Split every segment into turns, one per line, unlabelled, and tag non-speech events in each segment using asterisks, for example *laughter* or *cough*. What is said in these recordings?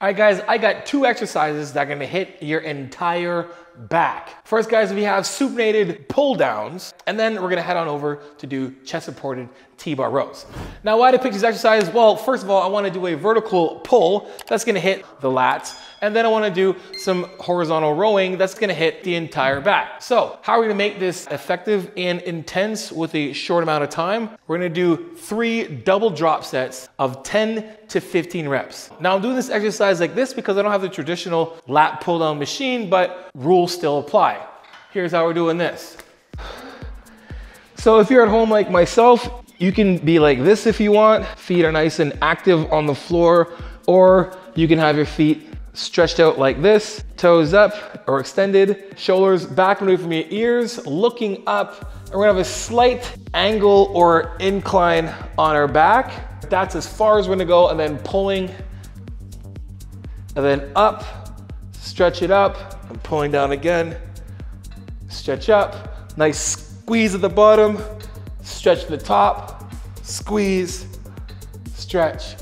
All right, guys, I got two exercises that are gonna hit your entire back. First, guys, we have supinated pull downs, and then we're gonna head on over to do chest supported T-bar rows. Now, why did I pick these exercises? Well, first of all, I wanna do a vertical pull that's gonna hit the lats, and then I wanna do some horizontal rowing that's gonna hit the entire back. So how are we gonna make this effective and intense with a short amount of time? We're gonna do three double drop sets of 10 to 15 reps. Now I'm doing this exercise like this because I don't have the traditional lat pull down machine, but rules still apply. Here's how we're doing this. So if you're at home like myself, you can be like this if you want. Feet are nice and active on the floor, or you can have your feet stretched out like this, toes up or extended, shoulders back away from your ears, looking up. And we're gonna have a slight angle or incline on our back. That's as far as we're gonna go, and then pulling, and then up, stretch it up, and pulling down again, stretch up, nice squeeze at the bottom, stretch the top, squeeze, stretch.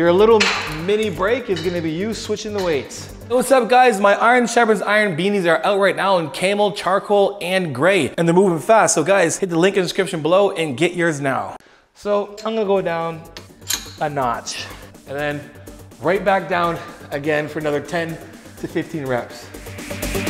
Your little mini break is gonna be you switching the weights. What's up guys? My Iron Sharpens Iron beanies are out right now in camel, charcoal, and gray. And they're moving fast. So guys, hit the link in the description below and get yours now. So I'm gonna go down a notch and then right back down again for another 10 to 15 reps.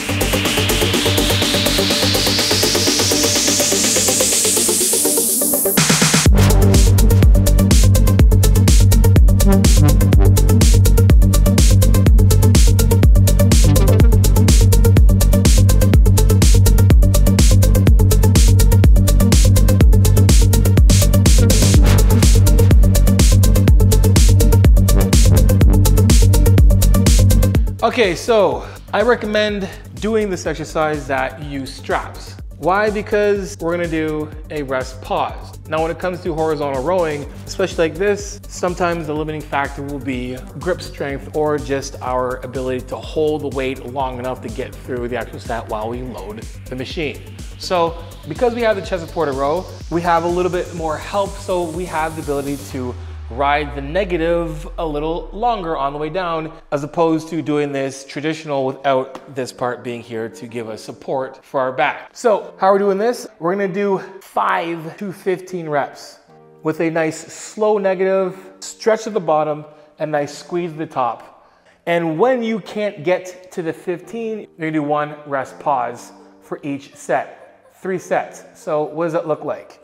Okay, so I recommend doing this exercise that use straps. Why? Because we're gonna do a rest pause. Now, when it comes to horizontal rowing, especially like this, sometimes the limiting factor will be grip strength or just our ability to hold the weight long enough to get through the actual set while we load the machine. So because we have the chest supported row, we have a little bit more help. So we have the ability to ride the negative a little longer on the way down as opposed to doing this traditional without this part being here to give us support for our back. So how are we doing this? We're gonna do five to 15 reps with a nice slow negative, stretch at the bottom, and nice squeeze at the top. And when you can't get to the 15, you're gonna do one rest pause for each set, three sets. So what does that look like?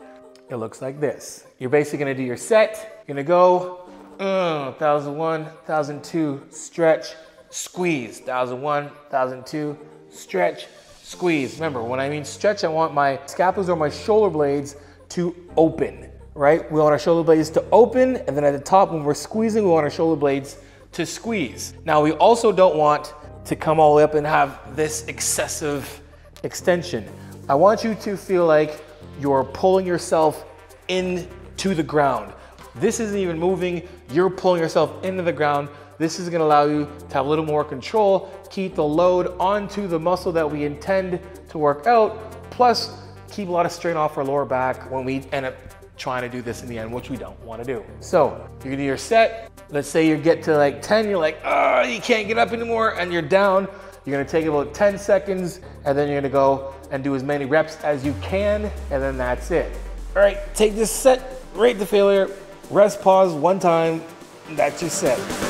It looks like this. You're basically gonna do your set. You're gonna go, uh, 1001, 1002, stretch, squeeze. 1001, 1002, stretch, squeeze. Remember, when I mean stretch, I want my scapulars or my shoulder blades to open, right? We want our shoulder blades to open, and then at the top, when we're squeezing, we want our shoulder blades to squeeze. Now, we also don't want to come all the way up and have this excessive extension. I want you to feel like you're pulling yourself into the ground. This isn't even moving, you're pulling yourself into the ground. This is gonna allow you to have a little more control, keep the load onto the muscle that we intend to work out, plus keep a lot of strain off our lower back when we end up trying to do this in the end, which we don't wanna do. So you're gonna do your set. Let's say you get to like 10, you're like, oh, you can't get up anymore, and you're down. You're gonna take about 10 seconds, and then you're gonna go and do as many reps as you can, and then that's it. All right, take this set right to failure, rest pause one time, that's your set.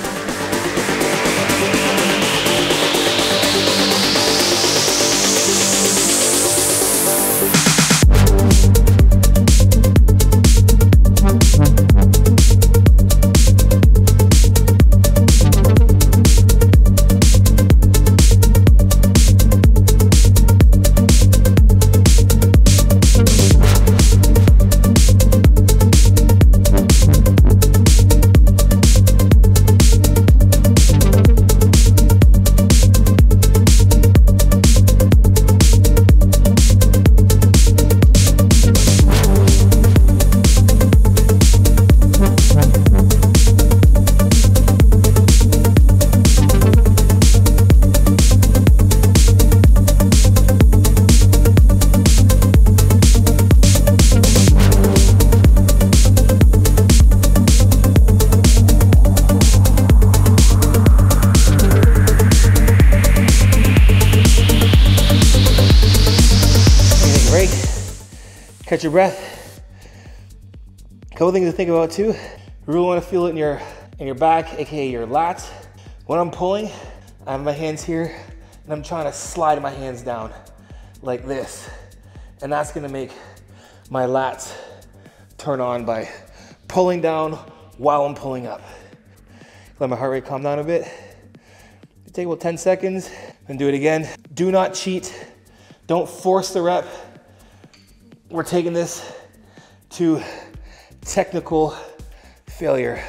Catch your breath. Couple things to think about too. You really want to feel it in your in your back, aka your lats. When I'm pulling, I have my hands here and I'm trying to slide my hands down like this. And that's gonna make my lats turn on by pulling down while I'm pulling up. Let my heart rate calm down a bit. Take about 10 seconds and do it again. Do not cheat. Don't force the rep. We're taking this to technical failure.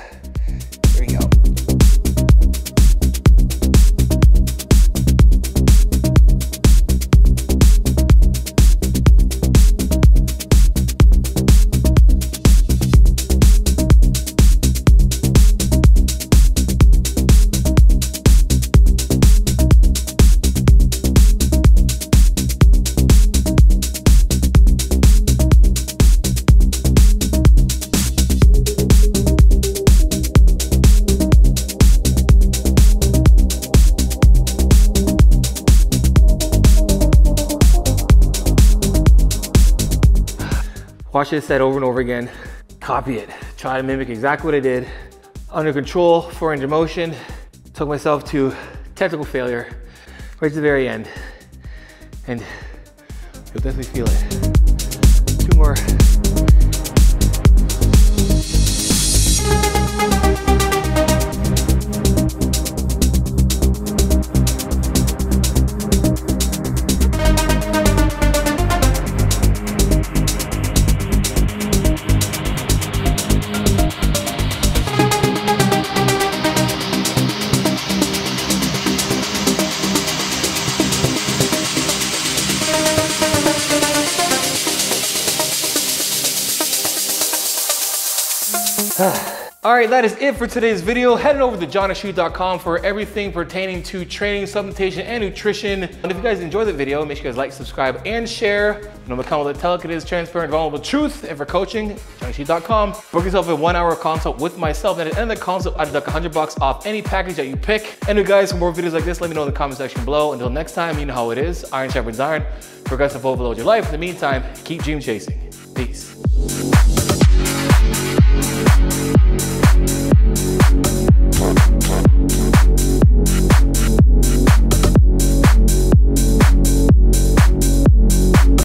Watch this set over and over again. Copy it. Try to mimic exactly what I did. Under control, four of motion. Took myself to technical failure right to the very end. And you'll definitely feel it. Two more. *sighs* All right, that is it for today's video. Head over to jonnishreve.com for everything pertaining to training, supplementation, and nutrition. And if you guys enjoyed the video, make sure you guys like, subscribe, and share. No matter how the tell it is transparent, vulnerable truth. And for coaching, jonnishreve.com. Book yourself a one-hour consult with myself. And at the end of the consult, I deduct 100 bucks off any package that you pick. And you guys, for more videos like this, let me know in the comment section below. Until next time, you know how it is. Iron sharpens iron. Progressive overload your life. In the meantime, keep dream chasing. Peace.